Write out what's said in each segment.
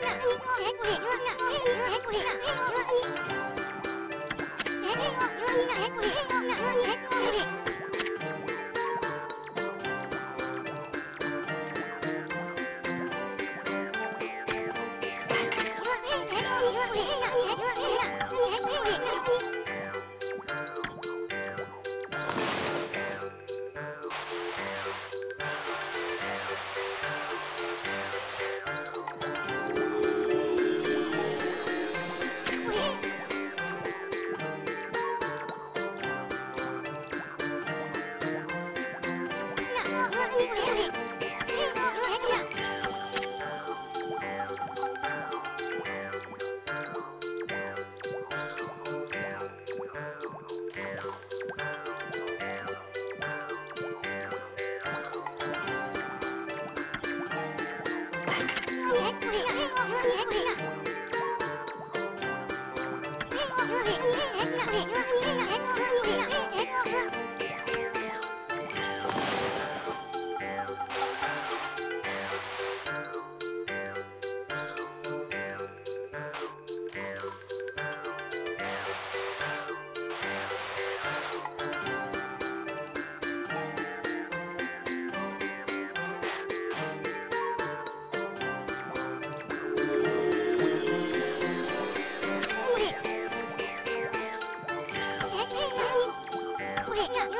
Yeah. いいねいいね!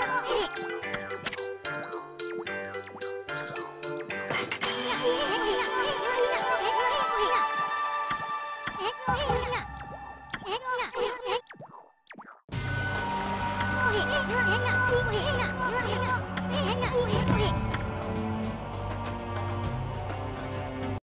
Yeah.